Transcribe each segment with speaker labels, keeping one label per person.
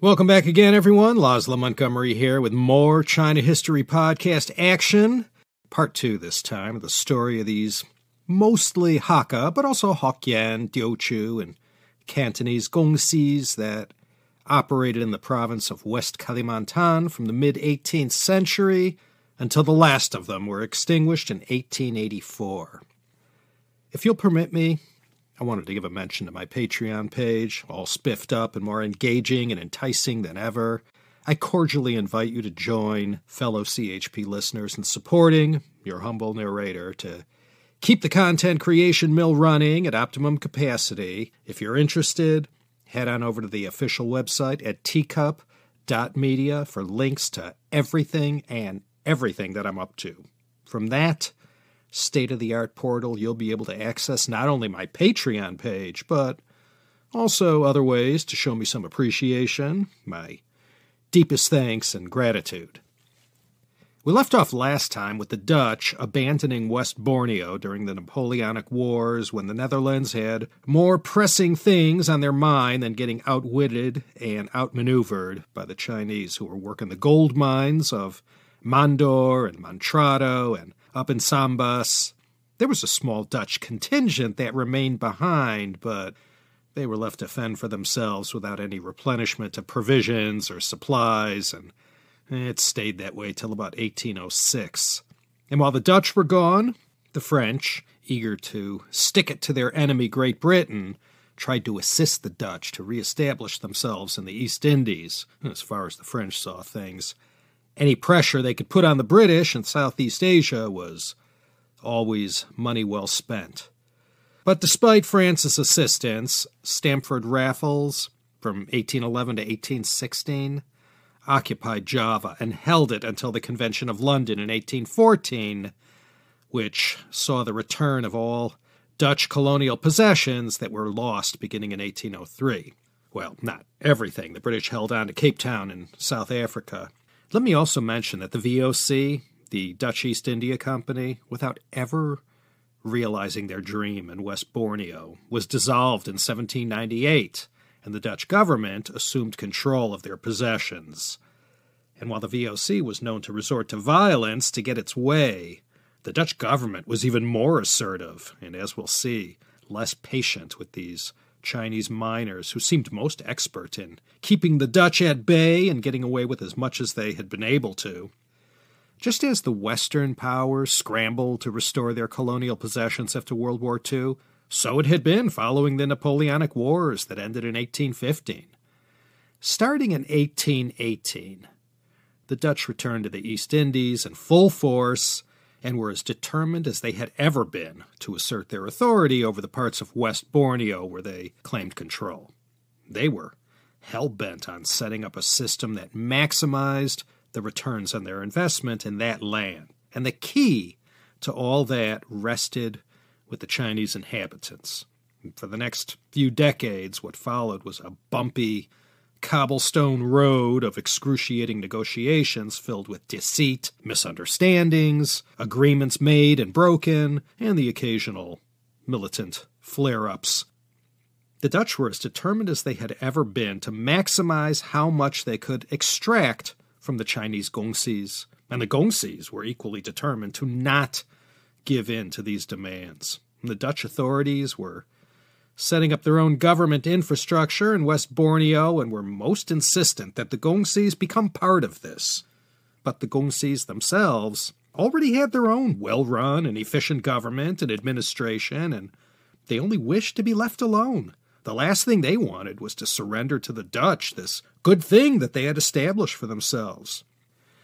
Speaker 1: Welcome back again, everyone. Laszlo Montgomery here with more China History Podcast action. Part two this time the story of these mostly Hakka, but also Hokkien, Teochew, and Cantonese gongsis that operated in the province of West Kalimantan from the mid 18th century until the last of them were extinguished in 1884. If you'll permit me, I wanted to give a mention to my Patreon page, all spiffed up and more engaging and enticing than ever. I cordially invite you to join fellow CHP listeners in supporting your humble narrator to keep the content creation mill running at optimum capacity. If you're interested, head on over to the official website at teacup.media for links to everything and everything that I'm up to. From that state of the art portal, you'll be able to access not only my Patreon page, but also other ways to show me some appreciation, my deepest thanks and gratitude. We left off last time with the Dutch abandoning West Borneo during the Napoleonic Wars when the Netherlands had more pressing things on their mind than getting outwitted and outmaneuvered by the Chinese who were working the gold mines of Mandor and Montrado and up in Sambas. There was a small Dutch contingent that remained behind, but they were left to fend for themselves without any replenishment of provisions or supplies, and it stayed that way till about 1806. And while the Dutch were gone, the French, eager to stick it to their enemy Great Britain, tried to assist the Dutch to reestablish themselves in the East Indies, as far as the French saw things any pressure they could put on the British in Southeast Asia was always money well spent. But despite France's assistance, Stamford Raffles, from 1811 to 1816, occupied Java and held it until the Convention of London in 1814, which saw the return of all Dutch colonial possessions that were lost beginning in 1803. Well, not everything. The British held on to Cape Town in South Africa let me also mention that the VOC, the Dutch East India Company, without ever realizing their dream in West Borneo, was dissolved in 1798, and the Dutch government assumed control of their possessions. And while the VOC was known to resort to violence to get its way, the Dutch government was even more assertive, and as we'll see, less patient with these Chinese miners who seemed most expert in keeping the Dutch at bay and getting away with as much as they had been able to. Just as the Western powers scrambled to restore their colonial possessions after World War II, so it had been following the Napoleonic Wars that ended in 1815. Starting in 1818, the Dutch returned to the East Indies in full force and were as determined as they had ever been to assert their authority over the parts of West Borneo where they claimed control. They were hell bent on setting up a system that maximized the returns on their investment in that land. And the key to all that rested with the Chinese inhabitants. For the next few decades, what followed was a bumpy, cobblestone road of excruciating negotiations filled with deceit, misunderstandings, agreements made and broken, and the occasional militant flare ups. The Dutch were as determined as they had ever been to maximize how much they could extract from the Chinese gongsis, and the gongsis were equally determined to not give in to these demands. And the Dutch authorities were setting up their own government infrastructure in West Borneo and were most insistent that the Gongsis become part of this. But the Gongsis themselves already had their own well run and efficient government and administration, and they only wished to be left alone. The last thing they wanted was to surrender to the Dutch this good thing that they had established for themselves.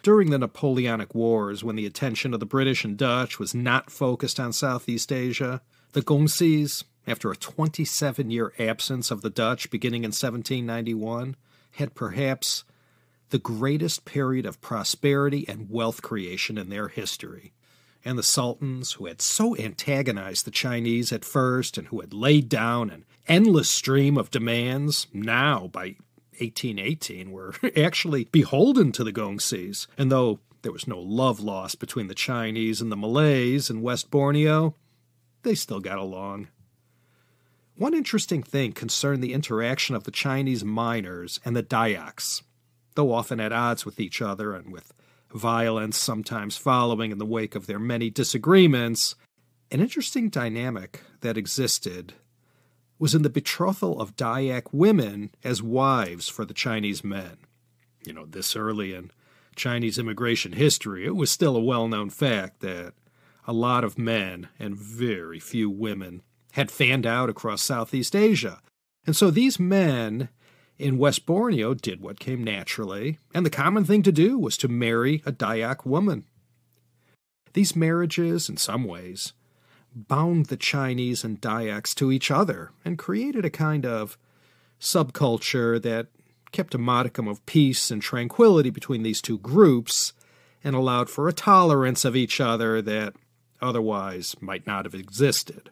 Speaker 1: During the Napoleonic Wars, when the attention of the British and Dutch was not focused on Southeast Asia, the Gongsis after a 27 year absence of the Dutch beginning in 1791, had perhaps the greatest period of prosperity and wealth creation in their history. And the sultans, who had so antagonized the Chinese at first and who had laid down an endless stream of demands, now by 1818 were actually beholden to the Gongsis. And though there was no love lost between the Chinese and the Malays in West Borneo, they still got along. One interesting thing concerned the interaction of the Chinese miners and the Dayaks. Though often at odds with each other and with violence sometimes following in the wake of their many disagreements, an interesting dynamic that existed was in the betrothal of Dayak women as wives for the Chinese men. You know, this early in Chinese immigration history, it was still a well known fact that a lot of men and very few women had fanned out across Southeast Asia. And so these men in West Borneo did what came naturally, and the common thing to do was to marry a Dayak woman. These marriages, in some ways, bound the Chinese and Dayaks to each other and created a kind of subculture that kept a modicum of peace and tranquility between these two groups and allowed for a tolerance of each other that otherwise might not have existed.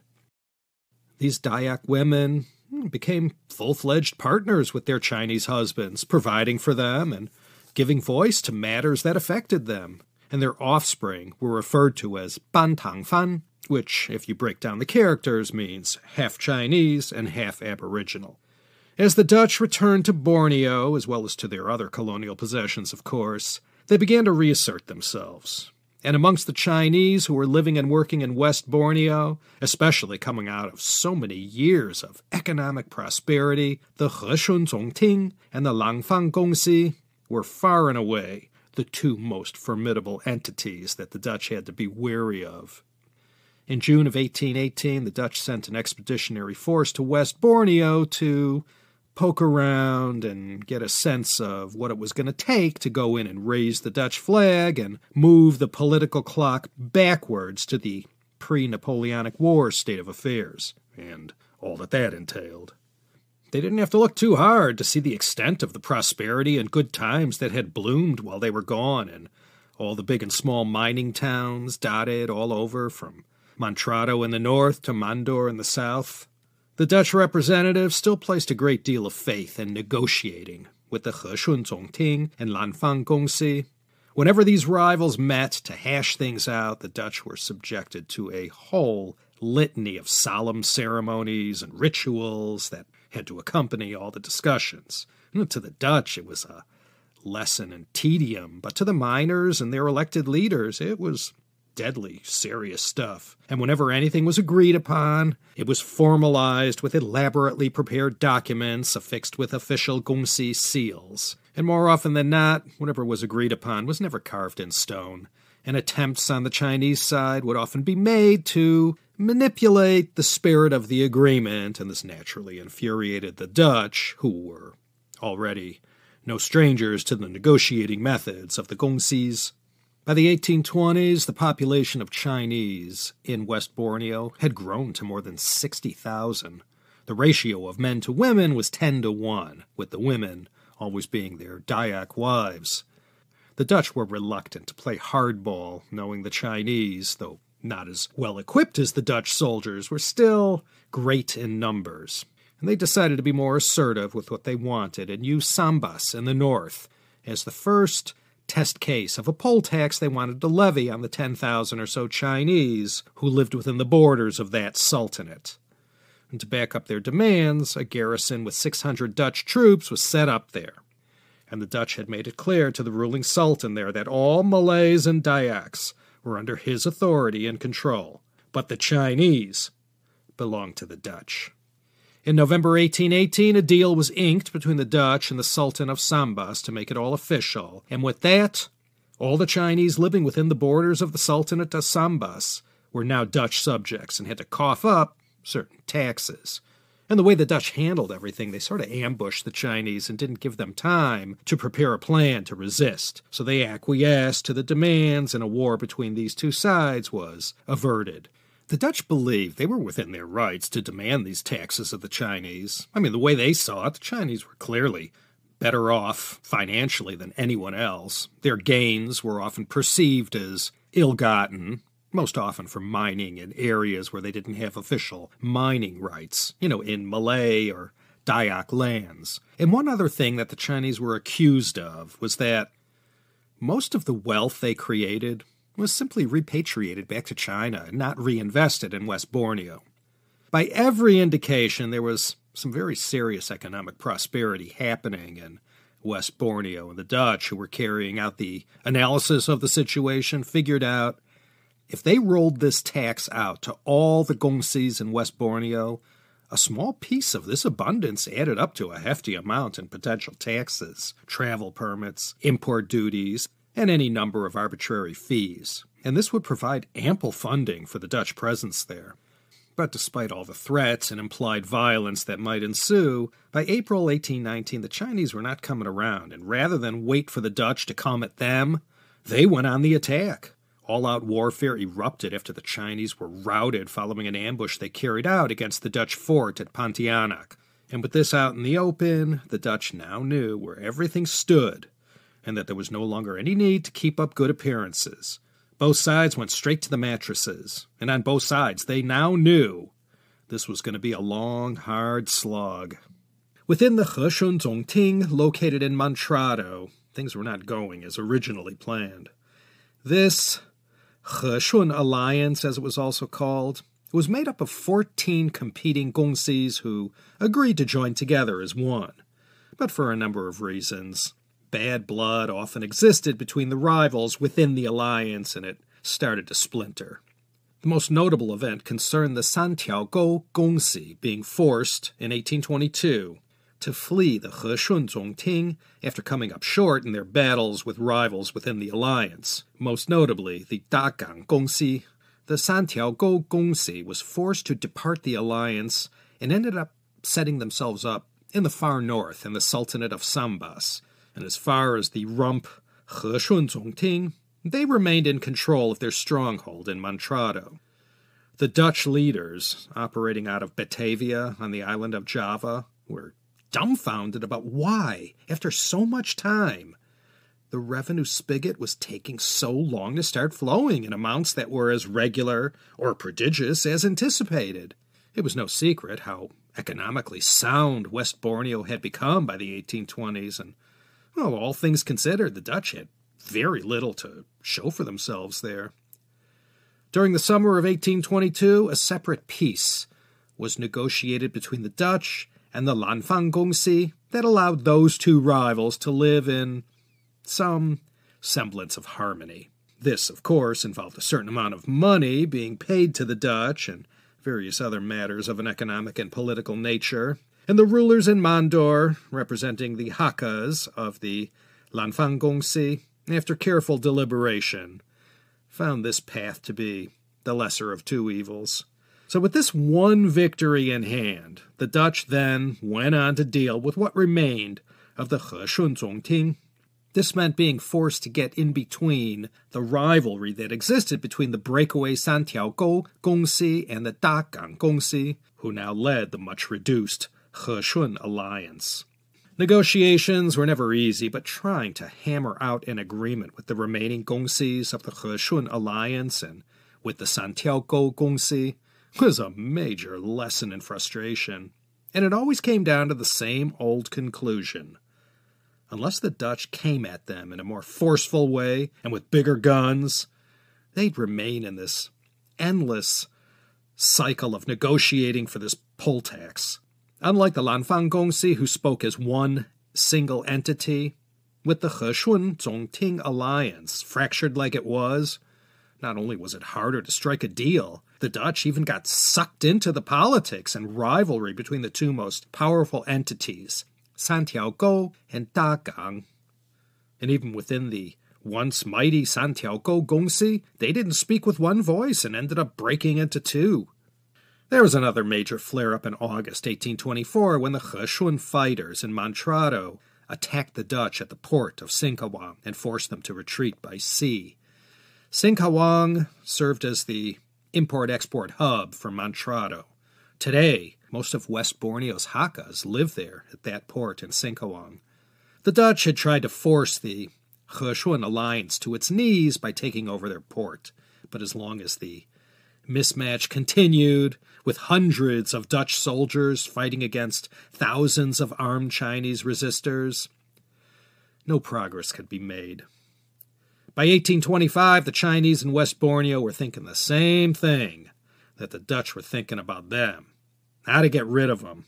Speaker 1: These Dayak women became full fledged partners with their Chinese husbands, providing for them and giving voice to matters that affected them, and their offspring were referred to as Bantang Fan, which, if you break down the characters, means half Chinese and half Aboriginal. As the Dutch returned to Borneo, as well as to their other colonial possessions, of course, they began to reassert themselves. And amongst the Chinese who were living and working in West Borneo, especially coming out of so many years of economic prosperity, the Heshun Zongting and the Lanfang Gongsi were far and away the two most formidable entities that the Dutch had to be wary of. In June of 1818, the Dutch sent an expeditionary force to West Borneo to poke around and get a sense of what it was going to take to go in and raise the Dutch flag and move the political clock backwards to the pre Napoleonic War state of affairs, and all that that entailed. They didn't have to look too hard to see the extent of the prosperity and good times that had bloomed while they were gone, and all the big and small mining towns dotted all over from Montrado in the north to Mandor in the south. The Dutch representative still placed a great deal of faith in negotiating with the Heshun Zongting and Lanfang Gongsi. Whenever these rivals met to hash things out, the Dutch were subjected to a whole litany of solemn ceremonies and rituals that had to accompany all the discussions. And to the Dutch, it was a lesson in tedium, but to the miners and their elected leaders, it was deadly serious stuff. And whenever anything was agreed upon, it was formalized with elaborately prepared documents affixed with official Gongsi seals. And more often than not, whatever was agreed upon was never carved in stone. And attempts on the Chinese side would often be made to manipulate the spirit of the agreement, and this naturally infuriated the Dutch, who were already no strangers to the negotiating methods of the Gongsis. By the 1820s, the population of Chinese in West Borneo had grown to more than 60,000. The ratio of men to women was 10 to 1, with the women always being their Dayak wives. The Dutch were reluctant to play hardball, knowing the Chinese, though not as well equipped as the Dutch soldiers, were still great in numbers. And they decided to be more assertive with what they wanted and use Sambas in the north as the first test case of a poll tax they wanted to levy on the 10,000 or so Chinese who lived within the borders of that sultanate. And to back up their demands, a garrison with 600 Dutch troops was set up there. And the Dutch had made it clear to the ruling sultan there that all Malays and Dayaks were under his authority and control, but the Chinese belonged to the Dutch. In November 1818, a deal was inked between the Dutch and the Sultan of Sambas to make it all official, and with that, all the Chinese living within the borders of the Sultanate of Sambas were now Dutch subjects and had to cough up certain taxes. And the way the Dutch handled everything, they sort of ambushed the Chinese and didn't give them time to prepare a plan to resist. So they acquiesced to the demands, and a war between these two sides was averted. The Dutch believed they were within their rights to demand these taxes of the Chinese. I mean, the way they saw it, the Chinese were clearly better off financially than anyone else. Their gains were often perceived as ill gotten, most often from mining in areas where they didn't have official mining rights, you know, in Malay or Dayak lands. And one other thing that the Chinese were accused of was that most of the wealth they created was simply repatriated back to China and not reinvested in West Borneo. By every indication, there was some very serious economic prosperity happening in West Borneo, and the Dutch, who were carrying out the analysis of the situation, figured out if they rolled this tax out to all the gongsis in West Borneo, a small piece of this abundance added up to a hefty amount in potential taxes, travel permits, import duties, and any number of arbitrary fees. And this would provide ample funding for the Dutch presence there. But despite all the threats and implied violence that might ensue, by April 1819 the Chinese were not coming around, and rather than wait for the Dutch to come at them, they went on the attack. All out warfare erupted after the Chinese were routed following an ambush they carried out against the Dutch fort at Pontianak. And with this out in the open, the Dutch now knew where everything stood, and that there was no longer any need to keep up good appearances. Both sides went straight to the mattresses, and on both sides they now knew this was going to be a long, hard slog. Within the Heshun Zongting, located in Montrado, things were not going as originally planned. This Heshun Alliance, as it was also called, was made up of 14 competing gongsis who agreed to join together as one. But for a number of reasons, bad blood often existed between the rivals within the alliance, and it started to splinter. The most notable event concerned the Santiaogou Gongsi being forced in 1822 to flee the Heshun Zongting after coming up short in their battles with rivals within the alliance, most notably the Dagang Gongsi. The Santiaogou Gongsi was forced to depart the alliance and ended up setting themselves up in the far north in the Sultanate of Sambas. And as far as the Rump Heshun Zongting, they remained in control of their stronghold in Montrado. The Dutch leaders, operating out of Batavia on the island of Java, were dumbfounded about why, after so much time, the revenue spigot was taking so long to start flowing in amounts that were as regular or prodigious as anticipated. It was no secret how economically sound West Borneo had become by the 1820s, and, well, all things considered, the Dutch had very little to show for themselves there. During the summer of 1822, a separate peace was negotiated between the Dutch and the Lanfang Gongsi that allowed those two rivals to live in some semblance of harmony. This, of course, involved a certain amount of money being paid to the Dutch and various other matters of an economic and political nature, and the rulers in Mandor, representing the Hakkas of the Lanfang Gongsi, after careful deliberation, found this path to be the lesser of two evils. So, with this one victory in hand, the Dutch then went on to deal with what remained of the Heshun Zongting. This meant being forced to get in between the rivalry that existed between the breakaway Santiaogou Gongsi and the Dagang Gongsi, who now led the much reduced Heshun alliance. Negotiations were never easy, but trying to hammer out an agreement with the remaining Gongsis of the Heshun alliance and with the Santiaogou Gongsi was a major lesson in frustration, and it always came down to the same old conclusion. Unless the Dutch came at them in a more forceful way and with bigger guns, they'd remain in this endless cycle of negotiating for this poll tax. Unlike the Lanfang Gongsi, who spoke as one single entity, with the Heshun Zongting alliance fractured like it was, not only was it harder to strike a deal, the Dutch even got sucked into the politics and rivalry between the two most powerful entities, Santiaogou and Dagang. And even within the once mighty Santiaogou Gongsi, they didn't speak with one voice and ended up breaking into two. There was another major flare up in August 1824 when the Heshun fighters in Montrado attacked the Dutch at the port of Singkawang and forced them to retreat by sea. Singkawang served as the import export hub for Montrado. Today, most of West Borneo's Hakkas live there at that port in Singkawang. The Dutch had tried to force the Heshun alliance to its knees by taking over their port, but as long as the mismatch continued, with hundreds of Dutch soldiers fighting against thousands of armed Chinese resistors, no progress could be made. By 1825, the Chinese in West Borneo were thinking the same thing that the Dutch were thinking about them. how to get rid of them.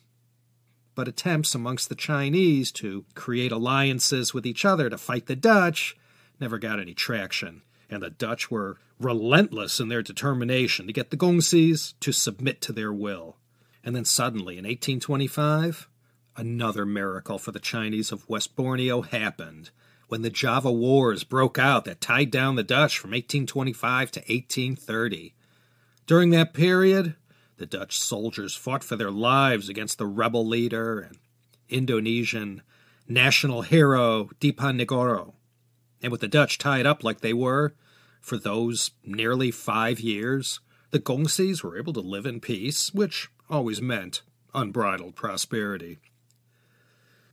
Speaker 1: But attempts amongst the Chinese to create alliances with each other to fight the Dutch never got any traction, and the Dutch were relentless in their determination to get the Gongsis to submit to their will. And then suddenly, in 1825, another miracle for the Chinese of West Borneo happened when the Java Wars broke out that tied down the Dutch from 1825 to 1830. During that period, the Dutch soldiers fought for their lives against the rebel leader and Indonesian national hero Diponegoro. And with the Dutch tied up like they were for those nearly five years, the Gongsis were able to live in peace, which always meant unbridled prosperity.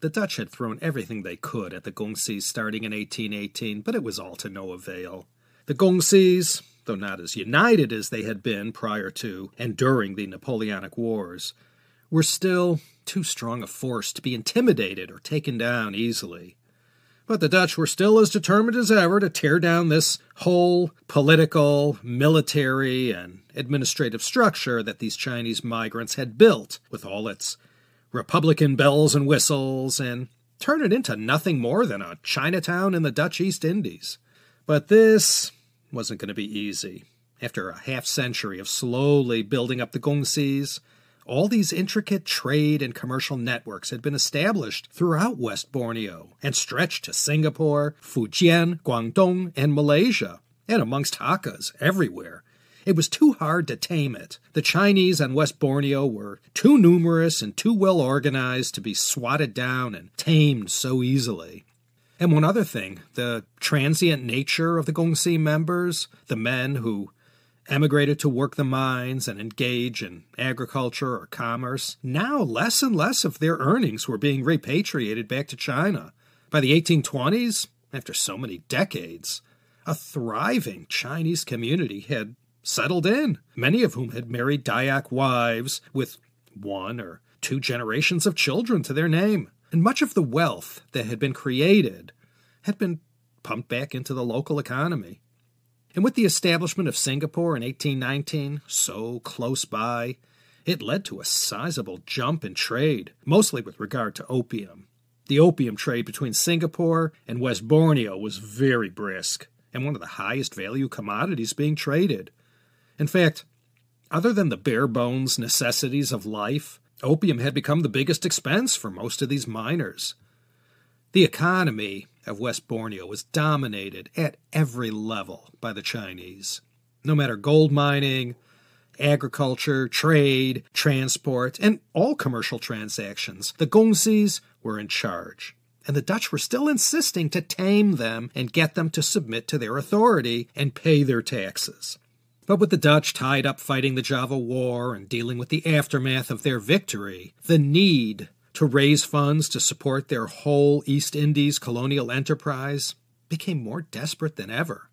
Speaker 1: The Dutch had thrown everything they could at the Gongsis starting in 1818, but it was all to no avail. The Gongsis, though not as united as they had been prior to and during the Napoleonic Wars, were still too strong a force to be intimidated or taken down easily. But the Dutch were still as determined as ever to tear down this whole political, military, and administrative structure that these Chinese migrants had built, with all its Republican bells and whistles, and turn it into nothing more than a Chinatown in the Dutch East Indies. But this wasn't going to be easy. After a half century of slowly building up the Gongsis, all these intricate trade and commercial networks had been established throughout West Borneo and stretched to Singapore, Fujian, Guangdong, and Malaysia, and amongst Hakkas everywhere, it was too hard to tame it. The Chinese on West Borneo were too numerous and too well organized to be swatted down and tamed so easily. And one other thing, the transient nature of the Gongsi members, the men who emigrated to work the mines and engage in agriculture or commerce, now less and less of their earnings were being repatriated back to China. By the 1820s, after so many decades, a thriving Chinese community had settled in, many of whom had married Dayak wives with one or two generations of children to their name. And much of the wealth that had been created had been pumped back into the local economy. And with the establishment of Singapore in 1819, so close by, it led to a sizable jump in trade, mostly with regard to opium. The opium trade between Singapore and West Borneo was very brisk, and one of the highest value commodities being traded. In fact, other than the bare bones necessities of life, opium had become the biggest expense for most of these miners. The economy of West Borneo was dominated at every level by the Chinese. No matter gold mining, agriculture, trade, transport, and all commercial transactions, the Gongsis were in charge. And the Dutch were still insisting to tame them and get them to submit to their authority and pay their taxes. But with the Dutch tied up fighting the Java War and dealing with the aftermath of their victory, the need to raise funds to support their whole East Indies colonial enterprise became more desperate than ever.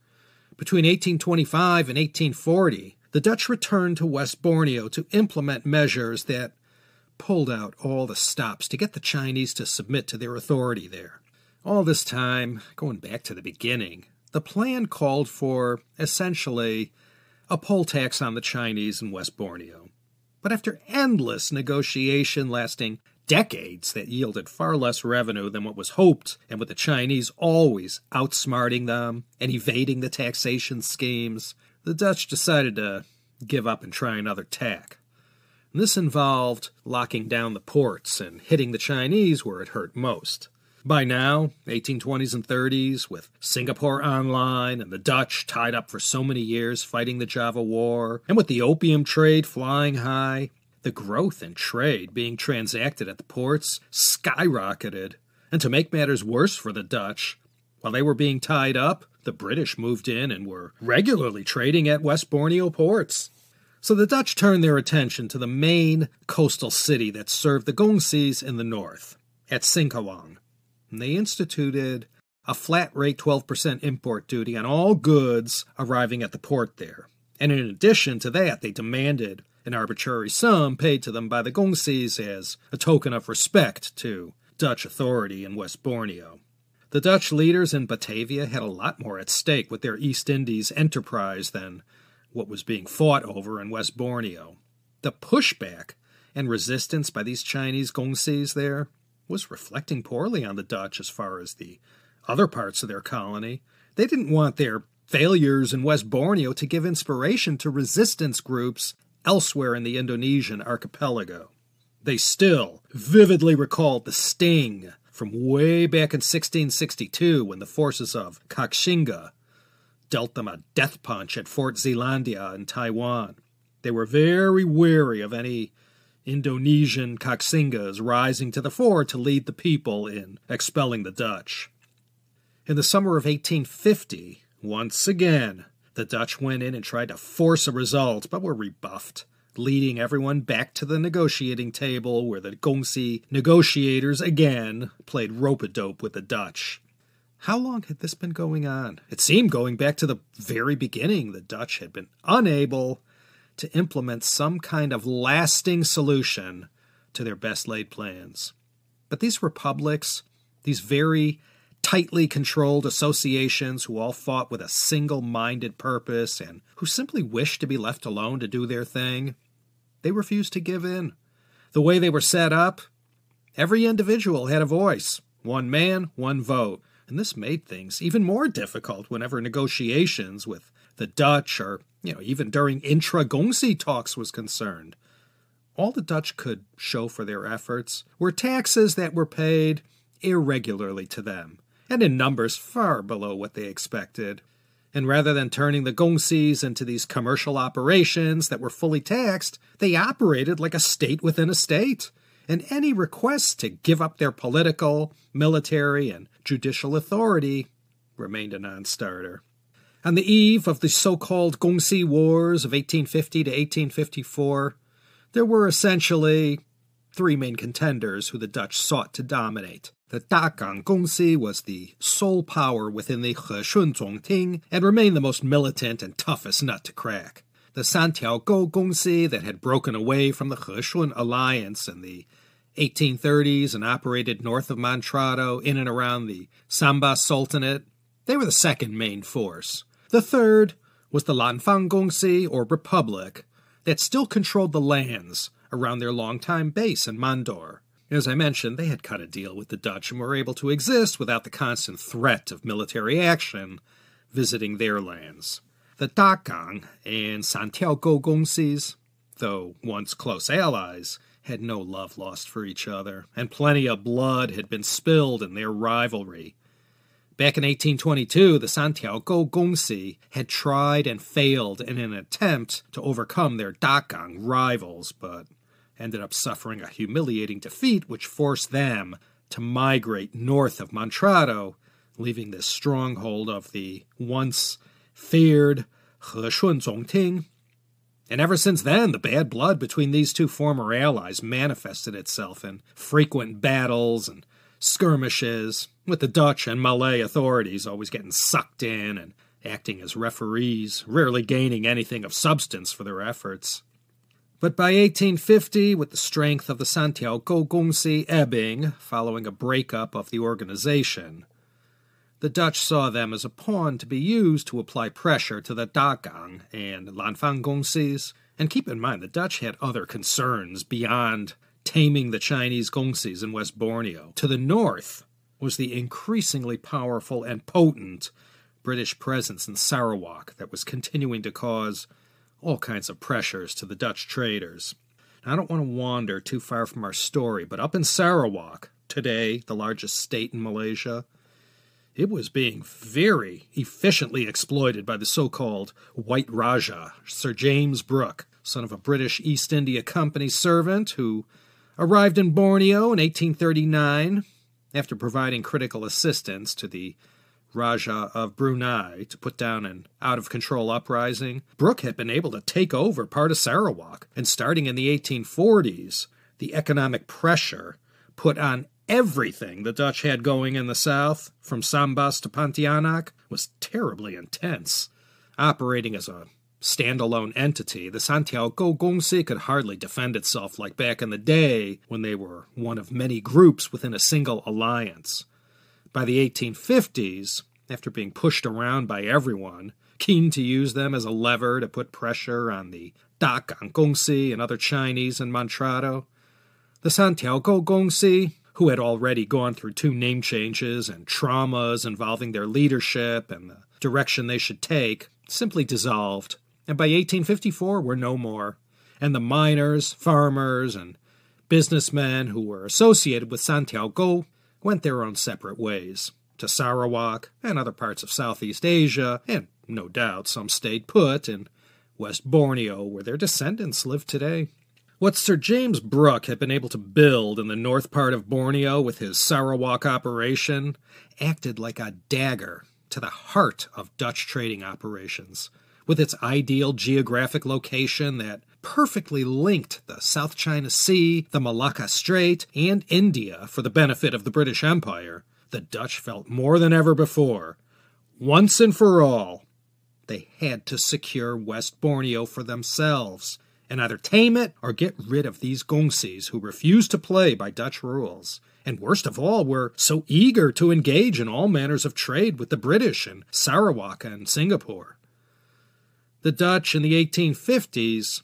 Speaker 1: Between 1825 and 1840, the Dutch returned to West Borneo to implement measures that pulled out all the stops to get the Chinese to submit to their authority there. All this time, going back to the beginning, the plan called for essentially a poll tax on the Chinese in West Borneo. But after endless negotiation lasting decades that yielded far less revenue than what was hoped, and with the Chinese always outsmarting them and evading the taxation schemes, the Dutch decided to give up and try another tack. This involved locking down the ports and hitting the Chinese where it hurt most. By now, 1820s and 30s, with Singapore online and the Dutch tied up for so many years fighting the Java War, and with the opium trade flying high, the growth in trade being transacted at the ports skyrocketed. And to make matters worse for the Dutch, while they were being tied up, the British moved in and were regularly trading at West Borneo ports. So the Dutch turned their attention to the main coastal city that served the Gongsis in the north, at Singkawang and they instituted a flat rate 12% import duty on all goods arriving at the port there. And in addition to that, they demanded an arbitrary sum paid to them by the Gongsis as a token of respect to Dutch authority in West Borneo. The Dutch leaders in Batavia had a lot more at stake with their East Indies enterprise than what was being fought over in West Borneo. The pushback and resistance by these Chinese gongsis there was reflecting poorly on the Dutch as far as the other parts of their colony. They didn't want their failures in West Borneo to give inspiration to resistance groups elsewhere in the Indonesian archipelago. They still vividly recalled the sting from way back in 1662 when the forces of Koxinga dealt them a death punch at Fort Zeelandia in Taiwan. They were very wary of any Indonesian Koxingas rising to the fore to lead the people in expelling the Dutch. In the summer of 1850, once again, the Dutch went in and tried to force a result, but were rebuffed, leading everyone back to the negotiating table where the Gongsi negotiators again played rope-a-dope with the Dutch. How long had this been going on? It seemed going back to the very beginning. The Dutch had been unable to implement some kind of lasting solution to their best laid plans. But these republics, these very tightly controlled associations who all fought with a single minded purpose and who simply wished to be left alone to do their thing, they refused to give in. The way they were set up, every individual had a voice one man, one vote. And this made things even more difficult whenever negotiations with the Dutch or, you know, even during intra-Gongsi talks was concerned. All the Dutch could show for their efforts were taxes that were paid irregularly to them, and in numbers far below what they expected. And rather than turning the Gongsis into these commercial operations that were fully taxed, they operated like a state within a state. And any request to give up their political, military, and judicial authority remained a non starter. On the eve of the so called Gongsi Wars of 1850 to 1854, there were essentially three main contenders who the Dutch sought to dominate. The Dagang Gongsi was the sole power within the Heshun Zongting and remained the most militant and toughest nut to crack. The Santiaogou Gongsi that had broken away from the Heshun alliance in the 1830s and operated north of Montrado in and around the Sambas Sultanate, they were the second main force. The third was the Lanfang Gongsi, or Republic, that still controlled the lands around their longtime base in Mandor. As I mentioned, they had cut a deal with the Dutch and were able to exist without the constant threat of military action visiting their lands. The Dagang and Santiaogou Gongsis, though once close allies, had no love lost for each other, and plenty of blood had been spilled in their rivalry. Back in 1822, the Santiaogou Gongsi had tried and failed in an attempt to overcome their Dagang rivals, but ended up suffering a humiliating defeat which forced them to migrate north of Montrado, leaving this stronghold of the once feared Heshun Zongting and ever since then, the bad blood between these two former allies manifested itself in frequent battles and skirmishes, with the Dutch and Malay authorities always getting sucked in and acting as referees, rarely gaining anything of substance for their efforts. But by 1850, with the strength of the Santiaogou Gongsi ebbing following a breakup of the organization, the Dutch saw them as a pawn to be used to apply pressure to the Dagang and Lanfang Gongsis. And keep in mind, the Dutch had other concerns beyond taming the Chinese Gongsis in West Borneo. To the north was the increasingly powerful and potent British presence in Sarawak that was continuing to cause all kinds of pressures to the Dutch traders. Now, I don't want to wander too far from our story, but up in Sarawak, today the largest state in Malaysia, it was being very efficiently exploited by the so called White Rajah, Sir James Brooke, son of a British East India Company servant who arrived in Borneo in 1839 after providing critical assistance to the Rajah of Brunei to put down an out of control uprising. Brooke had been able to take over part of Sarawak, and starting in the 1840s, the economic pressure put on everything the Dutch had going in the south, from Sambas to Pontianak, was terribly intense. Operating as a standalone entity, the Santiaogou Gongsi could hardly defend itself like back in the day when they were one of many groups within a single alliance. By the 1850s, after being pushed around by everyone, keen to use them as a lever to put pressure on the Dagang Gongsi and other Chinese in Montrado. The Santiaogou Gongsi, who had already gone through two name changes and traumas involving their leadership and the direction they should take, simply dissolved, and by 1854 were no more. And the miners, farmers, and businessmen who were associated with Santiaogou went their own separate ways to Sarawak and other parts of Southeast Asia, and no doubt some stayed put in West Borneo, where their descendants live today. What Sir James Brooke had been able to build in the north part of Borneo with his Sarawak operation acted like a dagger to the heart of Dutch trading operations, with its ideal geographic location that perfectly linked the South China Sea, the Malacca Strait, and India for the benefit of the British Empire. The Dutch felt more than ever before, once and for all, they had to secure West Borneo for themselves and either tame it or get rid of these Gongsis who refused to play by Dutch rules, and worst of all, were so eager to engage in all manners of trade with the British in Sarawak and Singapore. The Dutch in the 1850s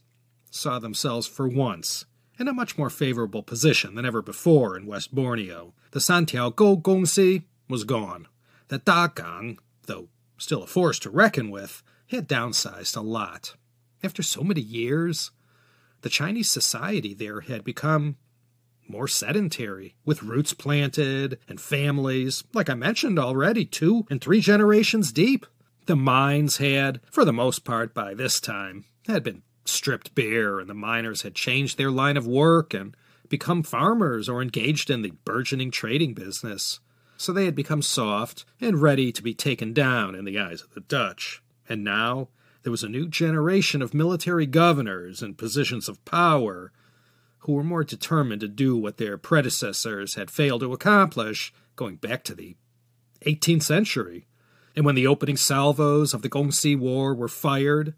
Speaker 1: saw themselves for once in a much more favorable position than ever before in West Borneo. The Santiaogou Gongsi was gone. The Dagang, though still a force to reckon with, had downsized a lot. After so many years, the Chinese society there had become more sedentary, with roots planted and families, like I mentioned already, two and three generations deep. The mines had, for the most part by this time, had been stripped bare, and the miners had changed their line of work and become farmers or engaged in the burgeoning trading business. So they had become soft and ready to be taken down in the eyes of the Dutch. And now there was a new generation of military governors in positions of power who were more determined to do what their predecessors had failed to accomplish going back to the 18th century. And when the opening salvos of the Gongsi War were fired,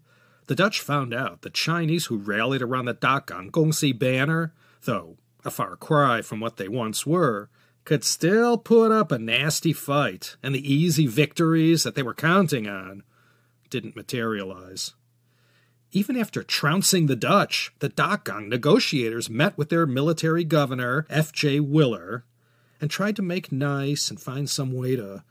Speaker 1: the Dutch found out the Chinese who rallied around the Dagang Gongsi banner, though a far cry from what they once were, could still put up a nasty fight, and the easy victories that they were counting on didn't materialize. Even after trouncing the Dutch, the Dagang negotiators met with their military governor, F.J. Willer, and tried to make nice and find some way to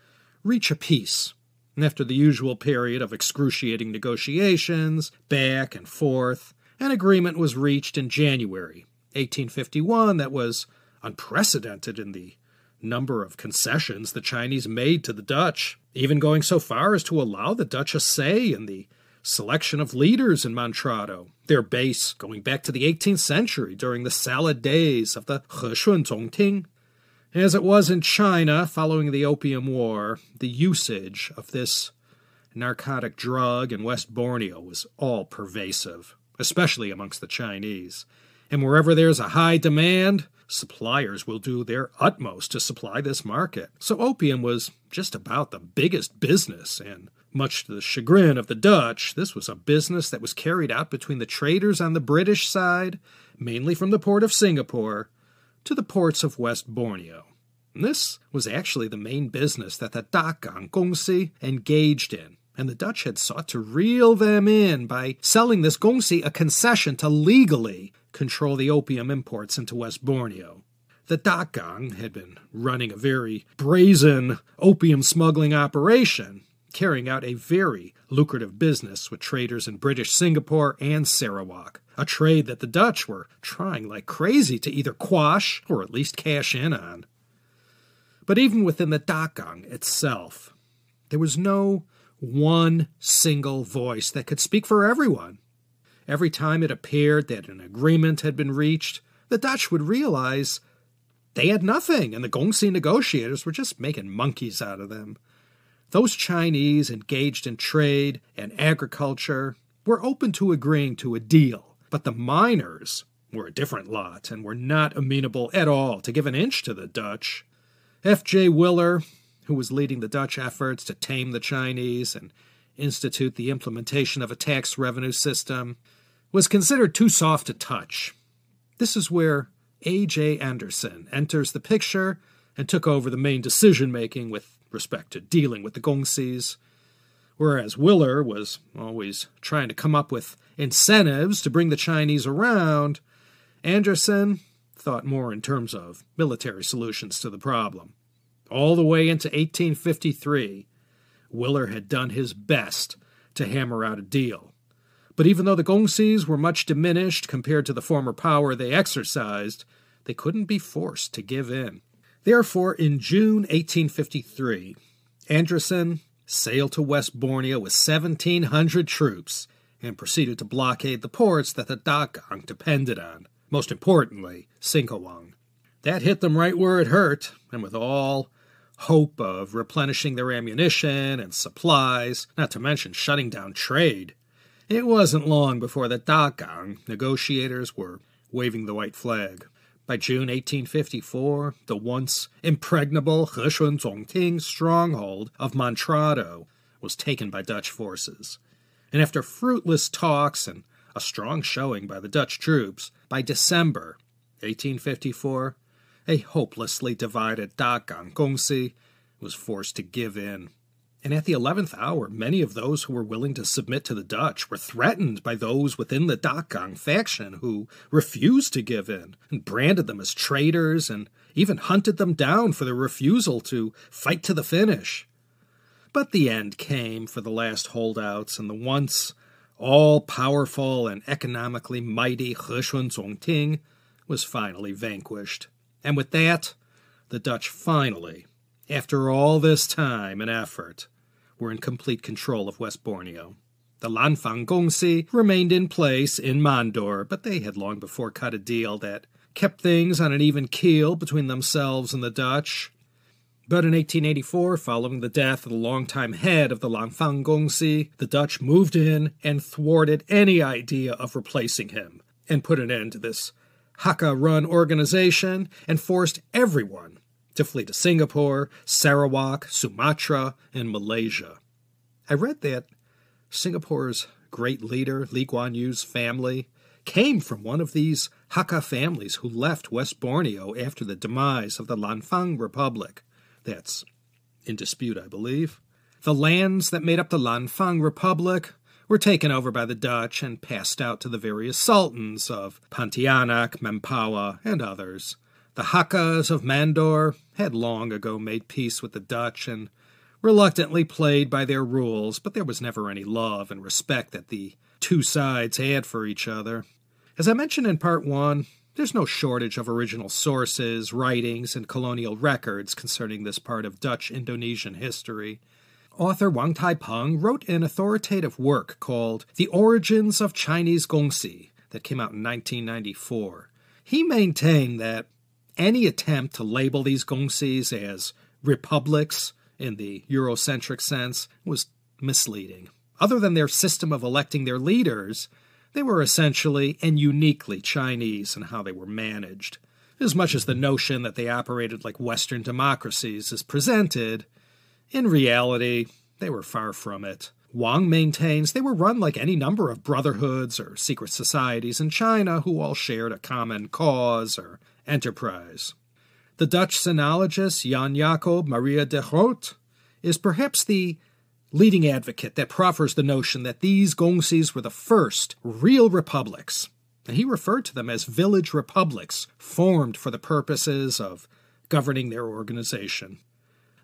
Speaker 1: reach a peace. And after the usual period of excruciating negotiations, back and forth, an agreement was reached in January 1851 that was unprecedented in the number of concessions the Chinese made to the Dutch, even going so far as to allow the Dutch a say in the selection of leaders in Montrado, their base going back to the 18th century during the salad days of the He Shun Zongting. As it was in China following the Opium War, the usage of this narcotic drug in West Borneo was all pervasive, especially amongst the Chinese. And wherever there's a high demand, suppliers will do their utmost to supply this market. So opium was just about the biggest business, and much to the chagrin of the Dutch, this was a business that was carried out between the traders on the British side, mainly from the port of Singapore, to the ports of West Borneo. This was actually the main business that the Dagang Gongsi engaged in, and the Dutch had sought to reel them in by selling this Gongsi a concession to legally control the opium imports into West Borneo. The Dagang had been running a very brazen opium smuggling operation, carrying out a very lucrative business with traders in British Singapore and Sarawak, a trade that the Dutch were trying like crazy to either quash or at least cash in on. But even within the Dagang itself, there was no one single voice that could speak for everyone. Every time it appeared that an agreement had been reached, the Dutch would realize they had nothing, and the Gongsi negotiators were just making monkeys out of them. Those Chinese engaged in trade and agriculture were open to agreeing to a deal, but the miners were a different lot and were not amenable at all to give an inch to the Dutch. F.J. Willer, who was leading the Dutch efforts to tame the Chinese and institute the implementation of a tax revenue system, was considered too soft to touch. This is where A.J. Anderson enters the picture and took over the main decision making with respect to dealing with the Gongsis. Whereas Willer was always trying to come up with incentives to bring the Chinese around, Anderson thought more in terms of military solutions to the problem. All the way into 1853, Willer had done his best to hammer out a deal. But even though the Gongsis were much diminished compared to the former power they exercised, they couldn't be forced to give in. Therefore, in June 1853, Anderson sailed to West Borneo with 1,700 troops and proceeded to blockade the ports that the Dagang depended on, most importantly, Singkawang. That hit them right where it hurt, and with all hope of replenishing their ammunition and supplies, not to mention shutting down trade, it wasn't long before the Dagang negotiators were waving the white flag. By June 1854, the once impregnable Heshun Zongting stronghold of Montrado was taken by Dutch forces. And after fruitless talks and a strong showing by the Dutch troops, by December 1854, a hopelessly divided Dagang Gongsi was forced to give in and at the eleventh hour, many of those who were willing to submit to the Dutch were threatened by those within the Dagang faction who refused to give in, and branded them as traitors, and even hunted them down for their refusal to fight to the finish. But the end came for the last holdouts, and the once all powerful and economically mighty Heshun Zongting was finally vanquished. And with that, the Dutch finally, after all this time and effort, were in complete control of West Borneo. The Lanfang Gongsi remained in place in Mandor, but they had long before cut a deal that kept things on an even keel between themselves and the Dutch. But in 1884, following the death of the longtime head of the Lanfang Gongsi, the Dutch moved in and thwarted any idea of replacing him, and put an end to this Hakka run organization and forced everyone to flee to Singapore, Sarawak, Sumatra, and Malaysia. I read that Singapore's great leader, Lee Kuan Yew's family, came from one of these Hakka families who left West Borneo after the demise of the Lanfang Republic. That's in dispute, I believe. The lands that made up the Lanfang Republic were taken over by the Dutch and passed out to the various sultans of Pontianak, Mempawah, and others. The Hakkas of Mandor had long ago made peace with the Dutch and reluctantly played by their rules, but there was never any love and respect that the two sides had for each other. As I mentioned in part one, there's no shortage of original sources, writings, and colonial records concerning this part of Dutch Indonesian history. Author Wang Taipeng wrote an authoritative work called The Origins of Chinese Gongsi that came out in 1994. He maintained that any attempt to label these gongsis as republics in the Eurocentric sense was misleading. Other than their system of electing their leaders, they were essentially and uniquely Chinese in how they were managed. As much as the notion that they operated like Western democracies is presented, in reality, they were far from it. Wang maintains they were run like any number of brotherhoods or secret societies in China who all shared a common cause or enterprise. The Dutch sinologist Jan Jacob Maria de Groot is perhaps the leading advocate that proffers the notion that these Gongsis were the first real republics. And he referred to them as village republics formed for the purposes of governing their organization.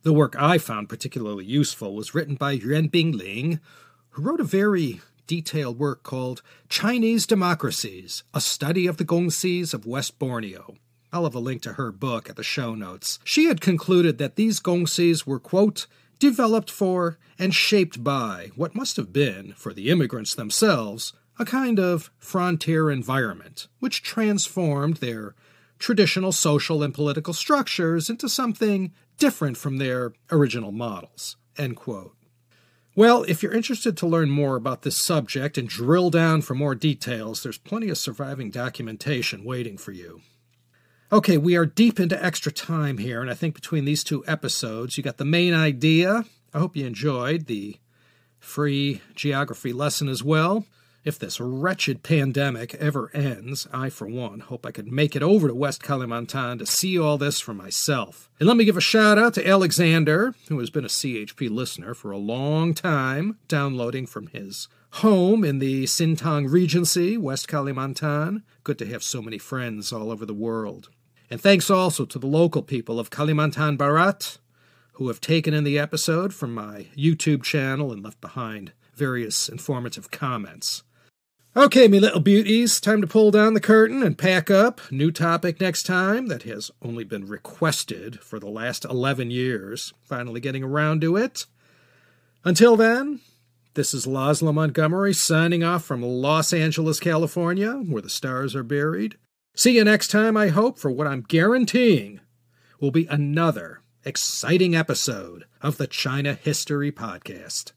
Speaker 1: The work I found particularly useful was written by Yuan Bingling, who wrote a very detailed work called Chinese Democracies A Study of the Gongsis of West Borneo. I'll have a link to her book at the show notes. She had concluded that these gongsis were, quote, developed for and shaped by what must have been, for the immigrants themselves, a kind of frontier environment, which transformed their traditional social and political structures into something different from their original models. End quote. Well, if you're interested to learn more about this subject and drill down for more details, there's plenty of surviving documentation waiting for you. Okay, we are deep into extra time here, and I think between these two episodes, you got the main idea. I hope you enjoyed the free geography lesson as well. If this wretched pandemic ever ends, I, for one, hope I could make it over to West Kalimantan to see all this for myself. And let me give a shout out to Alexander, who has been a CHP listener for a long time, downloading from his home in the Sintang Regency, West Kalimantan. Good to have so many friends all over the world. And thanks also to the local people of Kalimantan Barat who have taken in the episode from my YouTube channel and left behind various informative comments. Okay, me little beauties, time to pull down the curtain and pack up. New topic next time that has only been requested for the last 11 years. Finally getting around to it. Until then, this is Laszlo Montgomery signing off from Los Angeles, California, where the stars are buried. See you next time, I hope, for what I'm guaranteeing will be another exciting episode of the China History Podcast.